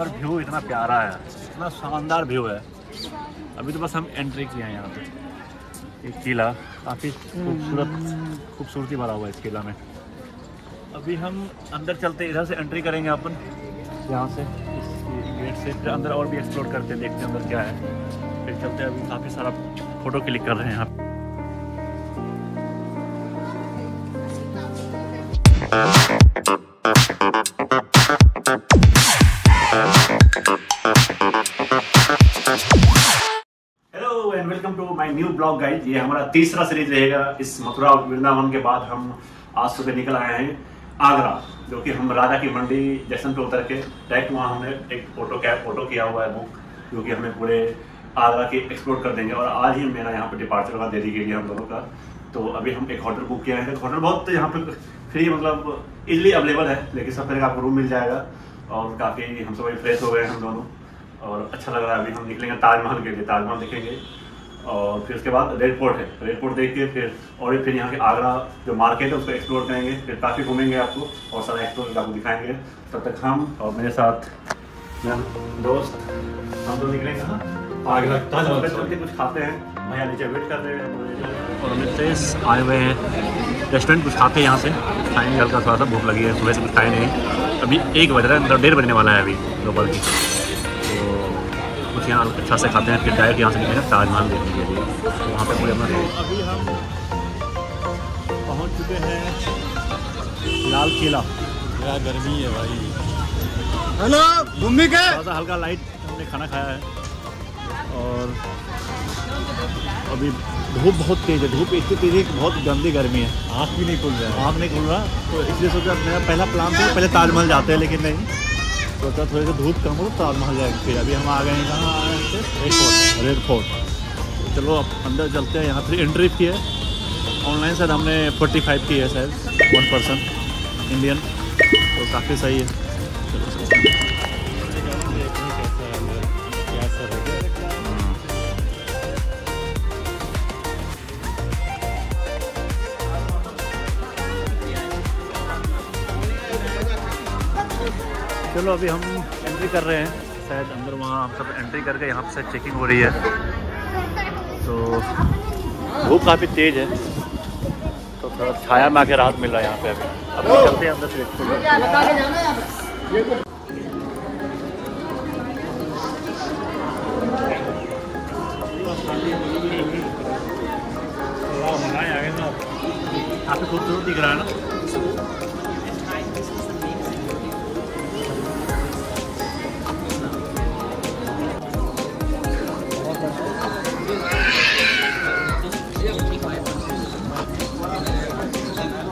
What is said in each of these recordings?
पर व्यू इतना प्यारा है। इतना शानदार व्यू है। अभी तो बस हम एंट्री किए हैं यहाँ पे। एक किला, काफ़ी खूबसूरत, खूबसूरती भरा हुआ है इस किला में। अभी हम अंदर चलते, इधर से एंट्री करेंगे अपन। यहाँ से, इस गेट से, फिर अंदर और भी एक्सप्लोर करते हैं, देखते हैं अंदर क्या है। फिर चलते हैं, अभी काफ़ी सारा फ़ोटो क्लिक कर रहे हैं यहाँ। माय न्यू ब्लॉग गाइड ये हमारा तीसरा सीरीज़ रहेगा। इस मथुरा वृंदावन के बाद हम आज सुबह निकल आए हैं आगरा, जो कि हम राजा की मंडी जैसन पे उतर के डायरेक्ट वहाँ हमने एक फ़ोटो कैब फ़ोटो किया हुआ है बुक जो कि हमें पूरे आगरा के एक्सप्लोर कर देंगे। और आज ही मेरा यहाँ पे डिपार्चर होगा दिल्ली के लिए हम दोनों का। तो अभी हम एक होटल बुक किया है। होटल बहुत यहाँ पे फ्री मतलब इजली अवेलेबल है, लेकिन सब तरह का आपको रूम मिल जाएगा। और काफ़ी हम सब फ्रेश हो गए हैं हम दोनों। और अच्छा लग रहा है। अभी हम निकलेंगे ताजमहल के लिए। ताजमहल देखेंगे। और फिर उसके बाद रेड फोर्ट है। रेड फोर्ट देख के फिर और फिर यहाँ के आगरा जो मार्केट है, उसको एक्सप्लोर करेंगे। फिर काफ़ी घूमेंगे आपको और सारा एक्सप्लोर आपको दिखाएँगे। तब तक हम और मेरे साथ दोस्त, हम तो निकलेंगे कहाँ? आगरा। चलते कुछ खाते हैं। भैया नीचे वेट कर रहे हैं। और आए हुए हैं। रेस्टोरेंट कुछ खाते हैं यहाँ से। खाएँगे, हल्का थोड़ा सा, भूख लगी है, सुबह से कुछ खाए नहीं। अभी एक बज रहा है मतलब डेढ़ बजने वाला है अभी, दोपहर की। कुछ यहाँ अच्छा से खाते हैं फिर डायरेक्ट यहाँ से निकलेंगे ताजमहल देखने के लिए तो वहाँ पे पूरे अपना अभी हम पहुँच चुके हैं लाल किला। क्या गर्मी है भाई। हेलो घूमने के? थोड़ा सा हल्का लाइट हमने खाना खाया है। और अभी धूप बहुत तेज़ है। धूप इतनी तेज़ है कि बहुत गंदी गर्मी है। आँख भी नहीं खुल रहा है। आँख नहीं खुल रहा। तो इसलिए सोचा मेरा पहला प्लान था पहले ताजमहल जाते हैं लेकिन नहीं। सोचा थोड़ी सी धूप कम हो तो ताजमहल जाएँगे। फिर अभी हम आ गए कहाँ? आ गए रेड फोर्ट रेड फोर्ट चलो, अब अंदर चलते हैं। यहाँ फिर एंट्री की है। ऑनलाइन शायद हमने फोर्टी फाइव की है शायद। वन पर्सन इंडियन तो काफ़ी सही है। चलो चलो अभी हम एंट्री कर रहे हैं। शायद अंदर वहाँ हम सब एंट्री करके यहाँ शायद चेकिंग हो रही है। तो धूप काफ़ी तेज़ है। तो थोड़ा छाया में आके राहत मिल रहा है यहाँ पे अभी। अभी चलते हैं अंदर से काफ़ी खूबसूरत दिख रहा है ना।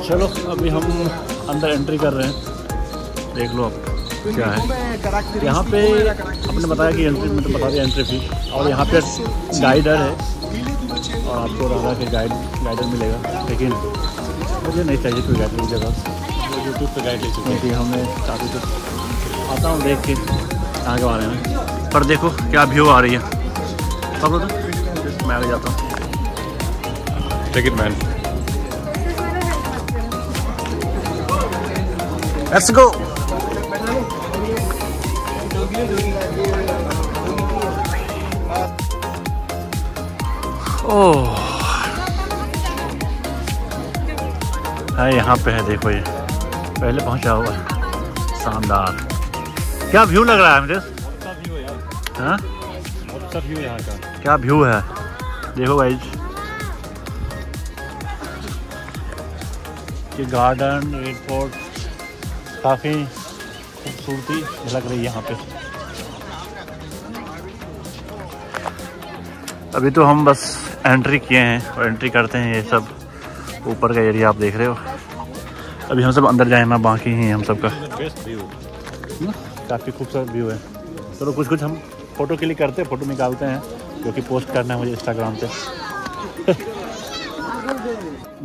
चलो, अभी हम अंदर एंट्री कर रहे हैं। देख लो आप, क्या है। यहाँ पे आपने बताया कि एंट्री में तो बता दिया एंट्री फ़ी और यहाँ पे गाइडर है। और आपको राधा के गाइड गाइडर मिलेगा। लेकिन मुझे नहीं चाहिए कोई गाइडर की जगह। यूट्यूब पे गाइड ले चुके हमने काफ़ी कुछ आता हूँ देख के कहाँ के बारे में। पर देखो, क्या व्यू आ रही है। सब मैं आगे जाता हूँ। हैं ticket man let's go oh है, यहाँ पे है, देखो ये। पहले पहुँचा हुआ है। शानदार। क्या व्यू लग रहा है मुझे है? क्या व्यू है? देखो भाई ये गार्डन रेड फोर्ट काफ़ी खूबसूरती लग रही है यहाँ पे। अभी तो हम बस एंट्री किए हैं और एंट्री करते हैं ये सब। ऊपर का एरिया आप देख रहे हो। अभी हम सब अंदर जाए ना बाकी ही हम सब का बेस्ट व्यू काफ़ी खूबसूरत व्यू है। चलो तो कुछ कुछ हम फ़ोटो क्लिक करते हैं फ़ोटो निकालते हैं, जो कि पोस्ट करना है मुझे इंस्टाग्राम पे।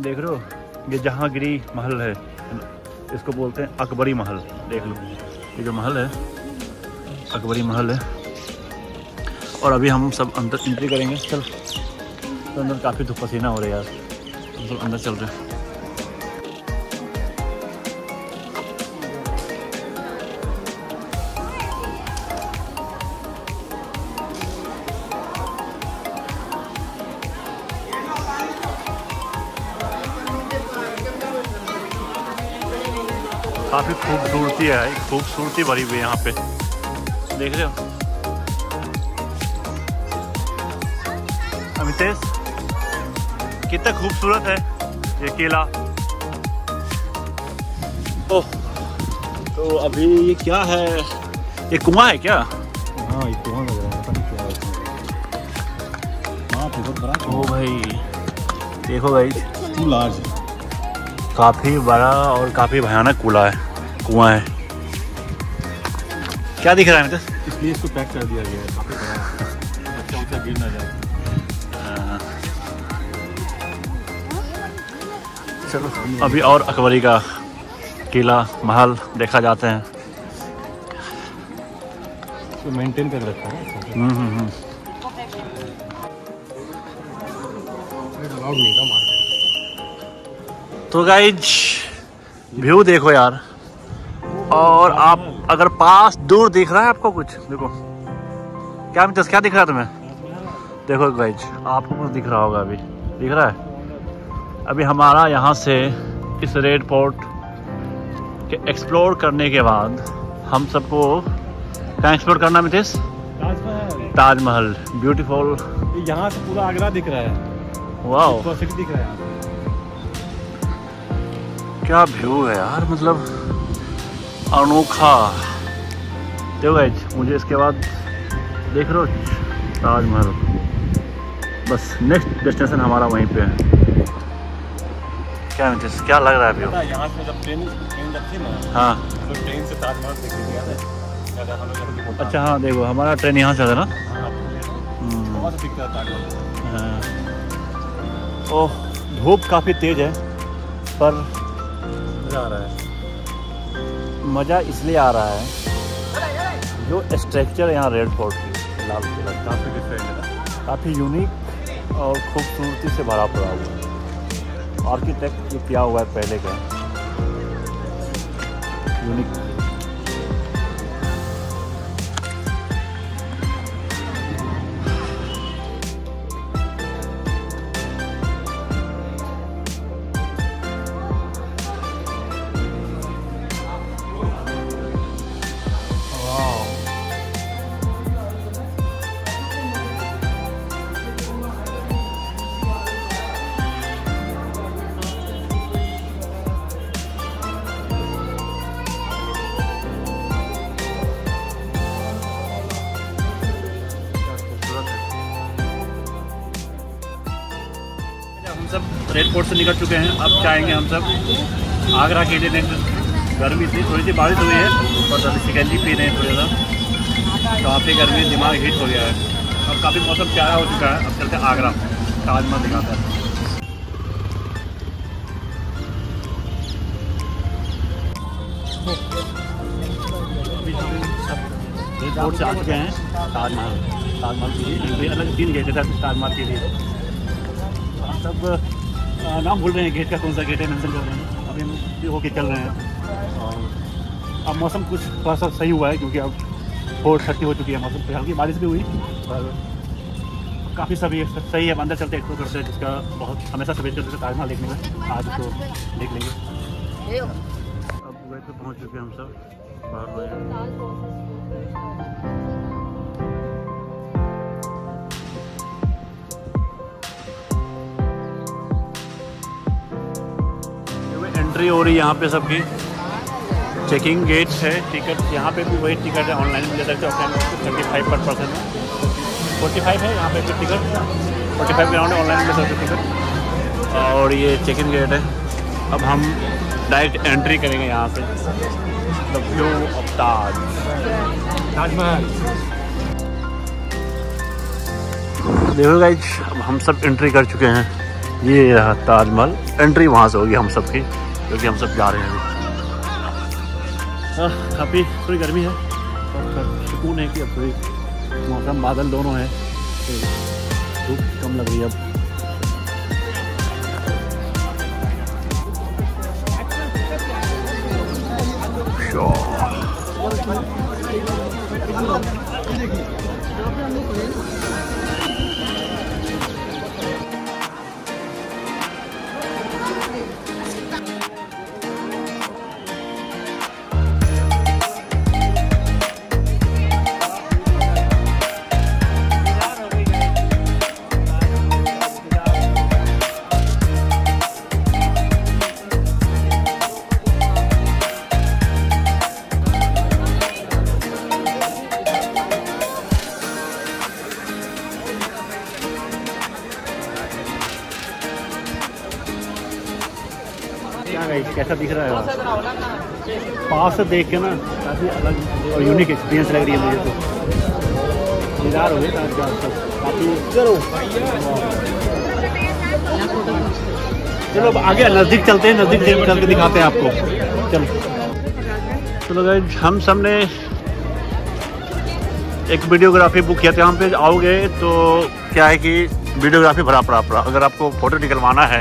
देख रहे हो, ये जहाँगिरी महल है। इसको बोलते हैं अकबरी महल। देख लो। ये जो महल है, अकबरी महल है। और अभी हम सब अंदर एंट्री करेंगे। चल। तो अंदर काफ़ी धूप पसीना हो रहा है यार। हम सब अंदर चल रहे हैं। काफ़ी खूबसूरती है खूबसूरती भरी हुई है यहाँ पे। देख रहे हो? अमितेश कितना खूबसूरत है ये किला। ओह तो अभी ये क्या है? ये कुआँ है क्या? हाँ ये कुआँ लग रहा है पता क्या है। हाँ तो बहुत बड़ा ओ भाई देखो भाई। लार्ज है। काफ़ी बड़ा और काफ़ी भयानक कूला है कुआँ है। क्या दिख रहा है इसलिए इसको पैक कर दिया गया है काफ़ी बड़ा है। बच्चा उच्चा गिर ना जाए। चलो अभी और अकबरी का किला महल देखा जाते हैं। इसको मेंटेन कर रखा है ना हम्म, हम्म, तो गाइज़ व्यू देखो यार। और आप अगर पास दूर दिख रहा है आपको कुछ देखो। क्या मित्र क्या दिख रहा है तुम्हें? देखो गाइज़ आपको कुछ दिख रहा होगा अभी। दिख रहा है? अभी हमारा यहाँ से इस रेड पोर्ट के एक्सप्लोर करने के बाद हम सबको कहाँ एक्सप्लोर करना मितेश ताजमहल। ब्यूटीफुल यहाँ से पूरा आगरा दिख रहा है। सिटी दिख रहा है। क्या व्यू है यार मतलब अनोखा। देखो गाइज़ मुझे इसके बाद देख रहे हो? ताजमहल। बस नेक्स्ट डेस्टिनेशन हमारा वहीं पे है। क्या मित्र क्या लग रहा है व्यू यहाँ से जब ट्रेन ट्रेन जब थी ना हाँ। तो ट्रेन से ताजमहल देख के गया था हम लोग जब भी अच्छा हाँ देखो हमारा ट्रेन यहाँ से है ना? हाँ, हम्म, बहुत दिखता है ताजमहल। हाँ। ओह धूप काफ़ी तेज है पर मज़ा आ रहा है। मज़ा इसलिए आ रहा है जो स्ट्रक्चर यहाँ रेड फोर्ट की लाल किला काफ़ी डिफरेंट है काफ़ी यूनिक और खूबसूरती से भरा पड़ा हुआ है। आर्किटेक्ट जो किया हुआ है पहले का। यूनिक फोर्ट से निकल चुके हैं। अब जाएँगे हम सब। आगरा के लिए नेक्स्ट गर्मी थी थोड़ी सी बारिश हुई है और अभी सिकंजी पी रहे हैं थोड़ी सा काफ़ी गर्मी दिमाग हीट हो गया है। अब काफ़ी मौसम प्यारा हो चुका है। अब चलते आगरा, ताजमहल दिखाता है। फोर्ट से आ चुके हैं, ताजमहल। ताजमहल के लिए अलग तीन गेट है ताजमहल के लिए। सब नाम भूल रहे हैं गेट का, कौन सा गेट है मेंशन कर रहे हैं अभी हम होके चल रहे हैं। और अब मौसम कुछ थोड़ा सा सही हुआ है, क्योंकि अब फोर थर्टी हो चुकी है मौसम पे हल्की बारिश भी हुई, पर काफ़ी सभी सही है अंदर चलते एक्सप्लोर करते हैं, जिसका बहुत हमेशा सवेरे चलते ताजमहल देखने में आज उसको देख लेंगे। अब पे पहुँच चुके हैं हम सब, बाहर हो। गए एंट्री हो रही है यहाँ पे सबकी। चेकिंग गेट है टिकट यहाँ पे भी वही टिकट है ऑनलाइन ले सकते हो offline thirty five per person है। फोर्टी फाइव है यहाँ पे भी टिकट फोर्टी फाइव के राउंड ऑनलाइन ले सकते टिकट और ये चेकिंग गेट है। अब हम डायरेक्ट एंट्री करेंगे यहाँ से द व्यू ऑफ़ ताज ताजमहल। देखो गाइज़ अब हम सब एंट्री कर चुके हैं। ये रहा ताजमहल। एंट्री वहाँ से होगी हम सब की क्योंकि हम सब जा रहे हैं अभी। हाँ, काफ़ी थोड़ी गर्मी है। और सुकून है कि अब थोड़ी मौसम बादल दोनों है तो धूप कम लग रही है अब। कैसा दिख रहा है। पास से देख के ना काफ़ी अलग और यूनिक एक्सपीरियंस लग रही है मुझे तो। दीदार हो गए काफ़ी चलो। चलो आगे नज़दीक चलते हैं नज़दीक से चल के दिखाते हैं आपको। चलो। चलो गाइस हम सबने एक वीडियोग्राफी बुक किया था। यहाँ पे आओगे तो क्या है कि वीडियोग्राफी भरा पड़ा पड़ा। अगर आपको फ़ोटो निकलवाना है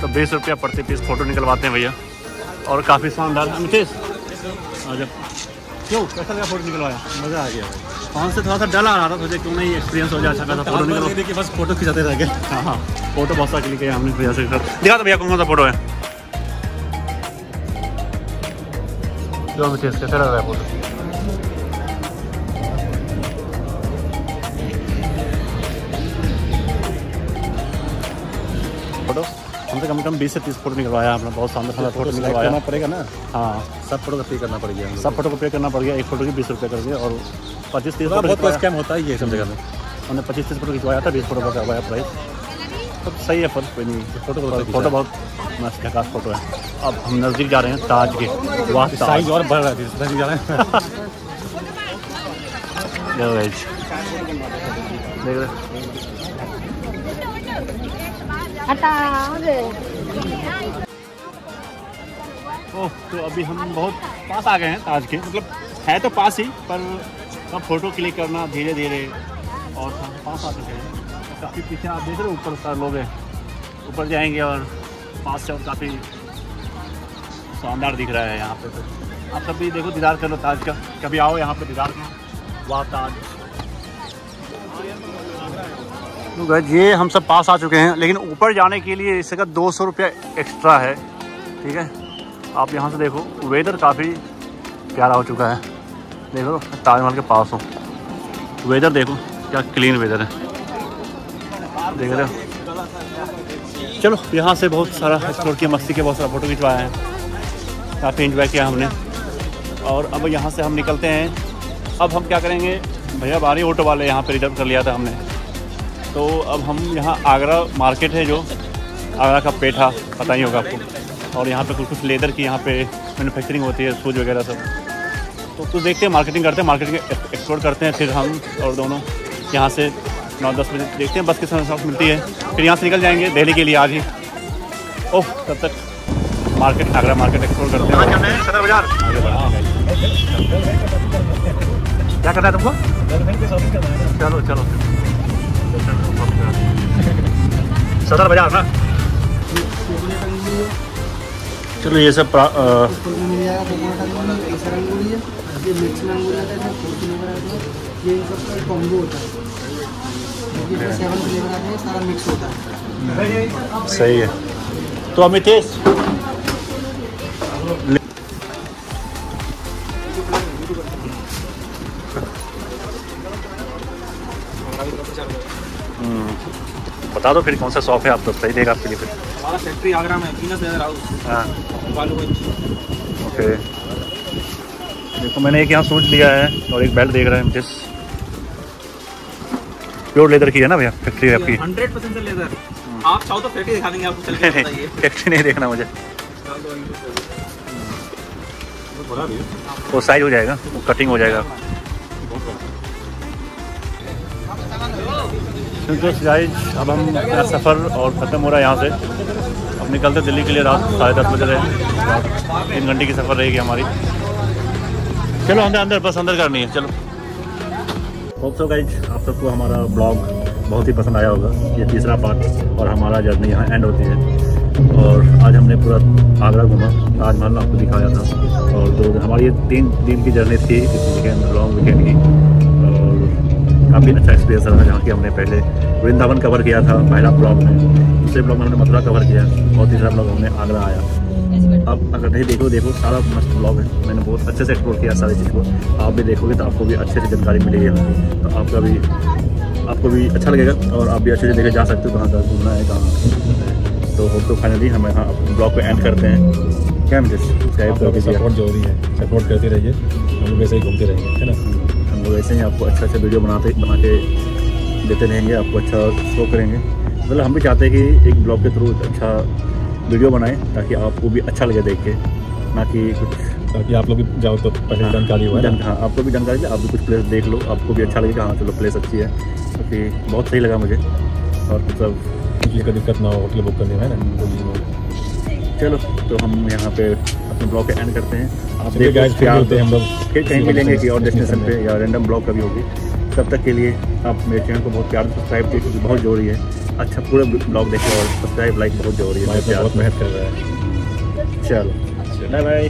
तो बीस रुपया प्रति पीस फ़ोटो निकलवाते हैं भैया। और काफ़ी शानदार। अमितेश जब क्यों? कैसा लगा फ़ोटो निकलवाया? मज़ा आ गया फ़ोन से? थोड़ा सा डर आ रहा था सोचे क्यों नहीं एक्सपीरियंस हो जाए अच्छा खासा फ़ोटो निकलवा। देखिए बस फ़ोटो खिंचाते रह गए। हाँ हाँ फ़ोटो बहुत सा क्लिक किया हमने भैया से। दिखा तो भैया कौन कौन सा फ़ोटो है। जो अमितेश कैसा लग रहा है फ़ोटो कम से कम बीस से तीस फ़ोटो निकलवाया हमने बहुत शानदार शानदार फ़ोटो फ़ोटो निकलवाया। करना पड़ेगा ना? हाँ। सब फ़ोटो का पे करना पड़ गया। सब फ़ोटो को पे करना पड़ गया एक फ़ोटो की बीस रुपये कर दिया और पच्चीस तीस बहुत। स्कैम होता ही है सब जगह में हमने पच्चीस तीस फ़ोटो खिंचवाया था बीस फ़ोटो का करवाया प्राइस तो सही है पर कोई नहीं। फ़ोटो फ़ोटो बहुत मस्त झकास फ़ोटो है। अब हम नज़दीक जा रहे हैं ताज के। वाह साइज़ और बढ़ रहा है जा रहे हैं। देख रहे हटा ओह तो अभी हम बहुत पास आ गए हैं ताज के। मतलब है तो पास ही, पर अब फ़ोटो क्लिक करना धीरे धीरे और हम पास आ चुके हैं। काफ़ी पीछे आप देख रहे हो, ऊपर सारे लोग हैं। ऊपर जाएँगे और पास से और काफ़ी शानदार दिख रहा है यहाँ पे तो। आप सब भी देखो, दीदार कर लो ताज का। कभी आओ यहाँ पे दीदार करो वाह, ताज। तो ये हम सब पास आ चुके हैं, लेकिन ऊपर जाने के लिए इसका दो सौ रुपया एक्स्ट्रा है, ठीक है? आप यहाँ से देखो वेदर काफ़ी प्यारा हो चुका है। देखो, ताजमहल के पास हो। वेदर देखो, क्या क्लीन वेदर है। देख रहे हो? चलो, यहाँ से बहुत सारा एक्सप्लोर किया, मस्ती के बहुत सारा फ़ोटो खिंचवाया है। काफ़ी इन्जॉय किया हमने। और अब यहाँ से हम निकलते हैं। अब हम क्या करेंगे? भैया, बारी ऑटो वाले यहाँ पर रिज़र्व कर लिया था हमने। तो अब हम यहाँ आगरा मार्केट है जो आगरा का पेठा पता ही होगा आपको और यहाँ पे कुछ कुछ लेदर की यहाँ पे मैन्युफैक्चरिंग होती है सूज वगैरह सब तो कुछ देखते हैं मार्केटिंग करते हैं मार्केटिंग एक्सप्लोर करते हैं फिर हम और दोनों यहाँ से नौ दस बजे देखते हैं बस के समय साथ मिलती है फिर यहाँ से निकल जाएँगे दिल्ली के लिए आज ही ओह तब तक मार्केट आगरा मार्केट एक्सप्लोर करते हैं सदर बाज़ार आगे हैं। क्या करना है तुमको चलो चलो सदर बाज़ार ना चलो ये सब सही है। तो अमितेश बता दो फिर कौन सा शॉप है आप तो सही देगा आपके लिए फिर। हमारा फैक्ट्री आगरा में पीनस लेदर हाउस हाँ। ओके देखो मैंने एक यहाँ सूट लिया है और एक बेल्ट देख रहा है अमितेश प्योर लेदर की है ना भैया फैक्ट्री है आपकी। हंड्रेड परसेंट लेदर आप चाहो तो फैक्ट्री दिखा देंगे आपको फैक्ट्री नहीं देखना मुझे। वो साइज़ हो जाएगा वो कटिंग हो जाएगा। तो गाइज़ अब हम अपना सफ़र और ख़त्म हो रहा है यहाँ से। अब निकलते दिल्ली के लिए रात साढ़े दस बजे रहे। तीन घंटे की सफ़र रहेगी हमारी। चलो, अंदर अंदर, बस अंदर करनी है, चलो। होप सो गाइज़ आप सबको हमारा ब्लॉग बहुत ही पसंद आया होगा। ये तीसरा पार्ट और हमारा जर्नी यहाँ एंड होती है। और आज हमने पूरा आगरा घूमा, ताजमहल आपको दिखाया था। और दो हमारी ये तीन दिन की जर्नी थी, इस वीकेंड लॉन्ग वीकेंड की। काफ़ी अच्छा एक्सपीरियंस रहा जहाँ की हमने पहले वृंदावन कवर किया था पहला ब्लॉग में। दूसरे ब्लॉग में हमने मथुरा कवर किया और तीसरा ब्लॉग हमने आगरा आया। अब अगर नहीं देखो देखो सारा मस्त ब्लॉग है। मैंने बहुत अच्छे से एक्सप्लोर किया सारी चीज़ को। आप भी देखोगे तो आपको भी अच्छे से जानकारी मिलेगी तो आपका भी आपको भी अच्छा लगेगा और आप भी अच्छे से देखे जा सकते हो कहाँ कहाँ घूमना है कहाँ तो होप तो फाइनली हम यहाँ ब्लॉग को एंड करते हैं। क्या दीजिए सपोर्ट ज़रूरी है सपोर्ट करते रहिए। हम लोग ऐसे ही घूमते रहेंगे है ना? लोग ऐसे ही आपको अच्छा अच्छा वीडियो बनाते बना के देते रहेंगे आपको अच्छा शो करेंगे। मतलब हम भी चाहते हैं कि एक ब्लॉग के थ्रू अच्छा वीडियो बनाएँ ताकि आपको भी अच्छा लगे देख के ना कि कुछ ताकि आप लोग भी जाओ तो पहले जानकारी हुआ है हाँ आपको भी जानकारी है आप भी कुछ प्लेस देख लो आपको भी अच्छा लगेगा हाँ चलो प्लेस अच्छी है क्योंकि बहुत सही लगा मुझे। और मतलब का दिक्कत ना हो होटल बुक करने में ना? तो चलो तो हम यहाँ पे अपने ब्लॉग एंड करते हैं। आप देखो हैं हम लोग। फिर कहीं मिलेंगे कि और डेस्टिनेशन पे या रैंडम ब्लॉग कभी होगी। तब तक के लिए आप मेरे चैनल को बहुत प्यार सब्सक्राइब किए क्योंकि बहुत ज़रूरी है। अच्छा पूरा ब्लॉग देखिए और सब्सक्राइब लाइक बहुत ज़रूरी है। बहुत मेहनत कर रहा है। चलो बाय बाय